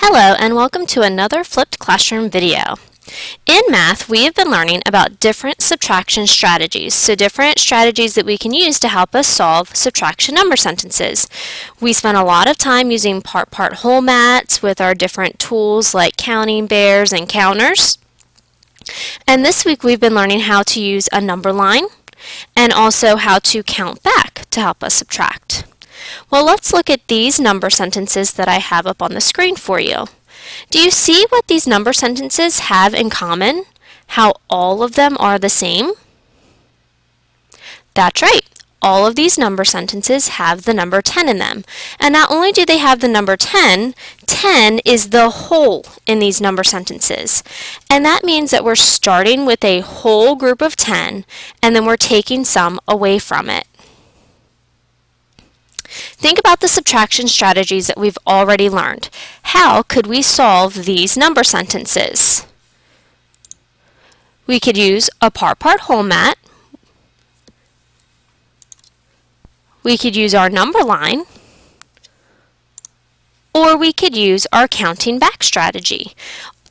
Hello and welcome to another flipped classroom video. In math, we have been learning about different subtraction strategies, so different strategies that we can use to help us solve subtraction number sentences. We spent a lot of time using part-part whole mats with our different tools like counting bears and counters. And this week we've been learning how to use a number line and also how to count back to help us subtract. Well, let's look at these number sentences that I have up on the screen for you. Do you see what these number sentences have in common? How all of them are the same? That's right. All of these number sentences have the number 10 in them. And not only do they have the number 10, 10 is the whole in these number sentences. And that means that we're starting with a whole group of 10 and then we're taking some away from it. Think about the subtraction strategies that we've already learned. How could we solve these number sentences? We could use a part-part whole mat. We could use our number line. Or we could use our counting back strategy.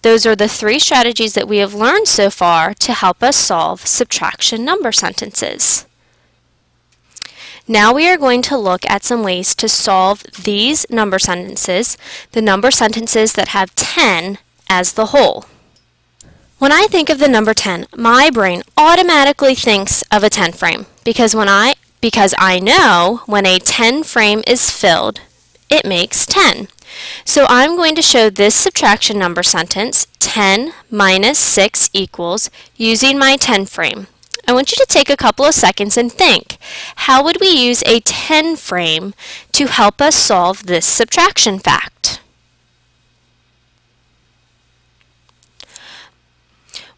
Those are the three strategies that we have learned so far to help us solve subtraction number sentences. Now we are going to look at some ways to solve these number sentences, the number sentences that have 10 as the whole. When I think of the number 10, my brain automatically thinks of a 10 frame because when I because I know when a 10 frame is filled, it makes 10. So I'm going to show this subtraction number sentence, 10 minus 6 equals, using my 10 frame. I want you to take a couple of seconds and think, how would we use a 10 frame to help us solve this subtraction fact?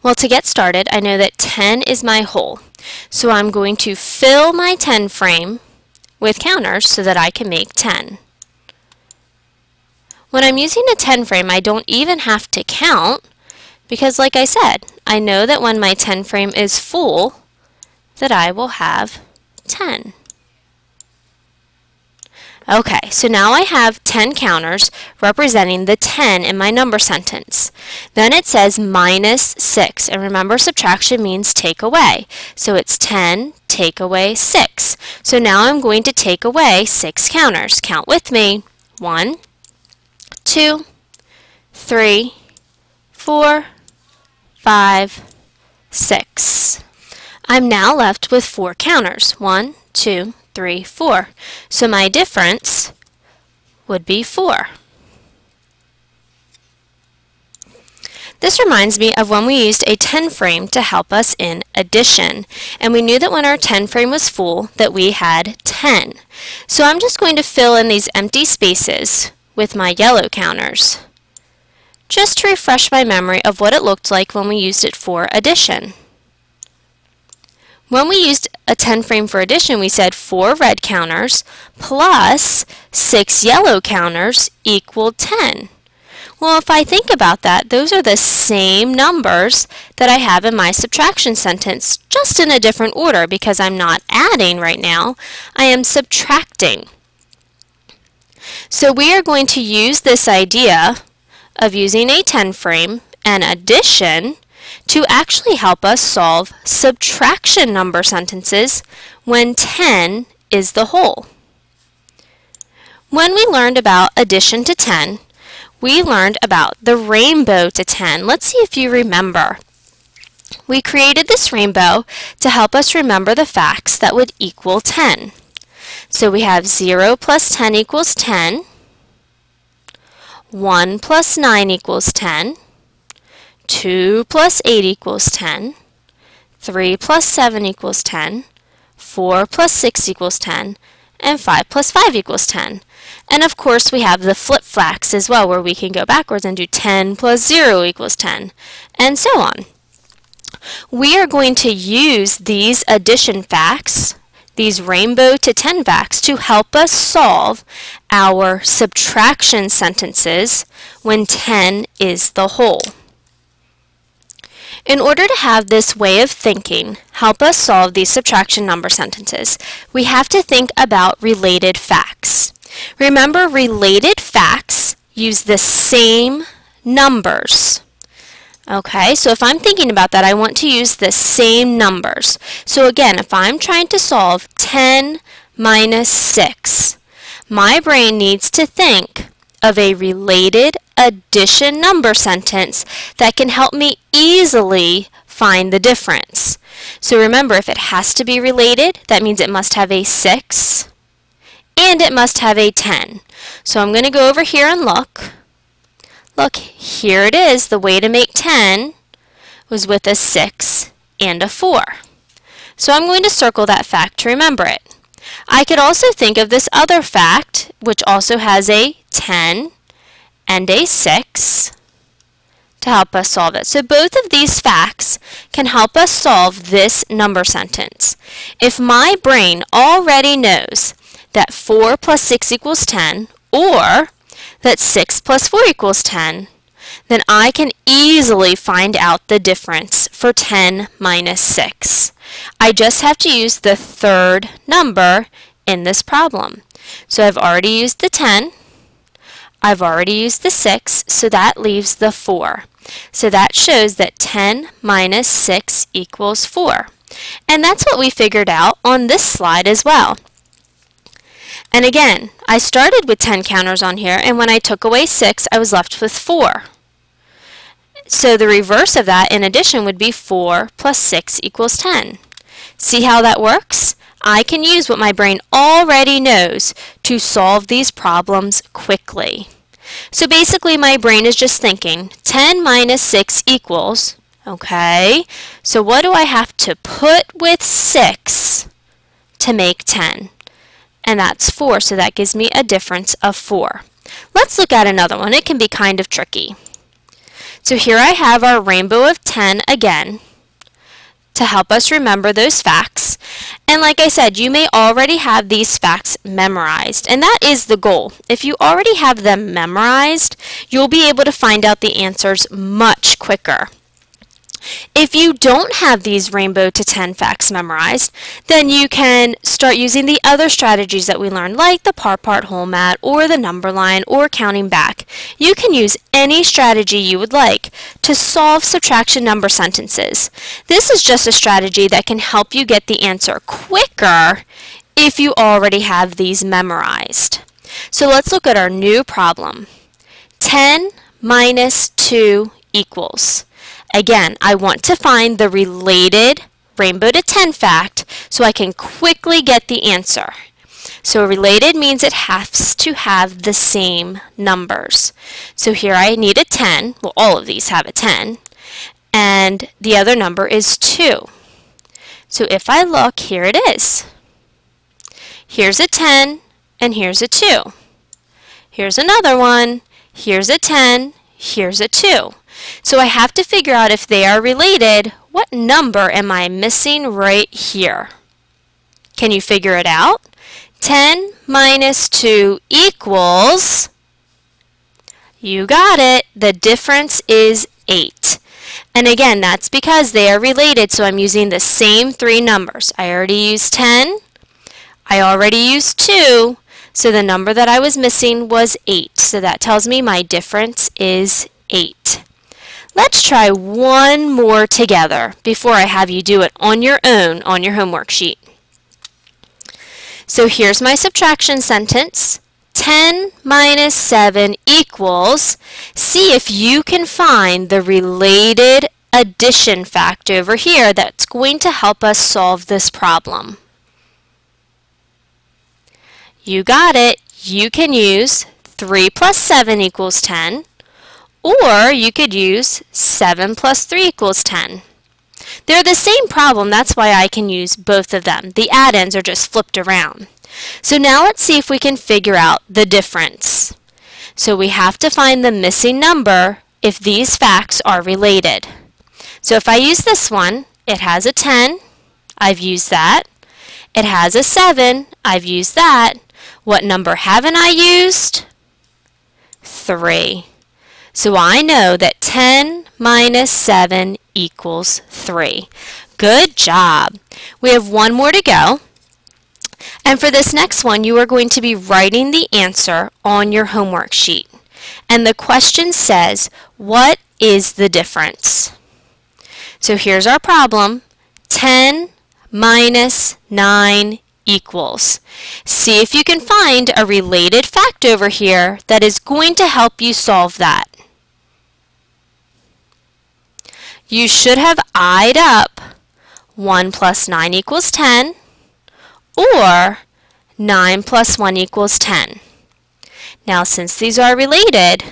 Well, to get started, I know that 10 is my whole. So I'm going to fill my 10 frame with counters so that I can make 10. When I'm using a 10 frame, I don't even have to count because like I said, I know that when my 10 frame is full, that I will have 10. Okay, so now I have 10 counters representing the 10 in my number sentence. Then it says minus 6, and remember subtraction means take away. So it's 10 take away 6. So now I'm going to take away 6 counters. Count with me. 1, 2, 3, 4, 5, 6. I'm now left with four counters. One, two, three, four. So my difference would be four. This reminds me of when we used a 10 frame to help us in addition. And we knew that when our 10 frame was full that we had 10. So I'm just going to fill in these empty spaces with my yellow counters. Just to refresh my memory of what it looked like when we used it for addition. When we used a 10 frame for addition, we said 4 red counters plus 6 yellow counters equal 10. Well, if I think about that, those are the same numbers that I have in my subtraction sentence, just in a different order because I'm not adding right now, I am subtracting. So we are going to use this idea of using a 10 frame and addition to actually help us solve subtraction number sentences when 10 is the whole. When we learned about addition to 10, we learned about the rainbow to 10. Let's see if you remember. We created this rainbow to help us remember the facts that would equal 10. So we have 0 plus 10 equals 10, 1 plus 9 equals 10, 2 plus 8 equals 10, 3 plus 7 equals 10, 4 plus 6 equals 10, and 5 plus 5 equals 10. And of course we have the flip facts as well where we can go backwards and do 10 plus 0 equals 10, and so on. We are going to use these addition facts, these rainbow to 10 facts, to help us solve our subtraction sentences when 10 is the whole. In order to have this way of thinking help us solve these subtraction number sentences, we have to think about related facts. Remember, related facts use the same numbers. Okay, so if I'm thinking about that, I want to use the same numbers. So again, if I'm trying to solve 10 minus 6, my brain needs to think of a related addition number sentence that can help me easily find the difference. So remember, if it has to be related, that means it must have a 6 and it must have a 10. So I'm going to go over here and look. Look, here it is. The way to make 10 was with a 6 and a 4. So I'm going to circle that fact to remember it. I could also think of this other fact, which also has a 10 and a 6 to help us solve it. So both of these facts can help us solve this number sentence. If my brain already knows that 4 plus 6 equals 10, or that 6 plus 4 equals 10, then I can easily find out the difference for 10 minus 6. I just have to use the third number in this problem. So I've already used the 10, I've already used the 6, so that leaves the 4. So that shows that 10 minus 6 equals 4. And that's what we figured out on this slide as well. And again, I started with 10 counters on here, and when I took away 6, I was left with 4. So the reverse of that, in addition, would be 4 plus 6 equals 10. See how that works? I can use what my brain already knows to solve these problems quickly. So basically, my brain is just thinking 10 minus 6 equals, okay, so what do I have to put with 6 to make 10? and that's 4, so that gives me a difference of 4. Let's look at another one. It can be kind of tricky. So here I have our rainbow of 10 again to help us remember those facts. And like I said, you may already have these facts memorized, and that is the goal. If you already have them memorized, you'll be able to find out the answers much quicker. If you don't have these rainbow to 10 facts memorized, then you can start using the other strategies that we learned, like the part part whole mat or the number line or counting back. You can use any strategy you would like to solve subtraction number sentences. This is just a strategy that can help you get the answer quicker if you already have these memorized. So let's look at our new problem. 10 minus 2 equals. Again, I want to find the related rainbow to 10 fact so I can quickly get the answer. So related means it has to have the same numbers. So here I need a 10. Well, all of these have a 10. And the other number is 2. So if I look, here it is. Here's a 10, and here's a 2. Here's another one. Here's a 10. Here's a 2. So I have to figure out if they are related, what number am I missing right here? Can you figure it out? 10 minus 2 equals, you got it, the difference is 8. And again, that's because they are related, so I'm using the same three numbers. I already used 10, I already used 2, so the number that I was missing was 8. So that tells me my difference is 8. Let's try one more together before I have you do it on your own on your homework sheet. So here's my subtraction sentence. 10 minus 7 equals, see if you can find the related addition fact over here that's going to help us solve this problem. You got it. You can use 3 plus 7 equals 10, or you could use 7 plus 3 equals 10. They're the same problem, that's why I can use both of them. The addends are just flipped around. So now let's see if we can figure out the difference. So we have to find the missing number if these facts are related. So if I use this one, it has a 10, I've used that. It has a 7, I've used that. What number haven't I used? 3. So I know that 10 minus 7 equals 3. Good job. We have one more to go. And for this next one, you are going to be writing the answer on your homework sheet. and the question says, what is the difference? So here's our problem. 10 minus 9 equals. See if you can find a related fact over here that is going to help you solve that. You should have eyed up 1 plus 9 equals 10 or 9 plus 1 equals 10. Now since these are related,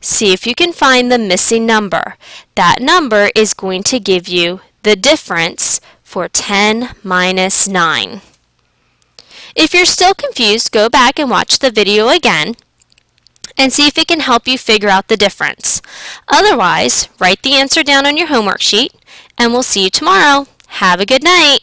see if you can find the missing number. That number is going to give you the difference for 10 minus 9. If you're still confused, go back and watch the video again and see if it can help you figure out the difference. Otherwise, write the answer down on your homework sheet and we'll see you tomorrow. Have a good night.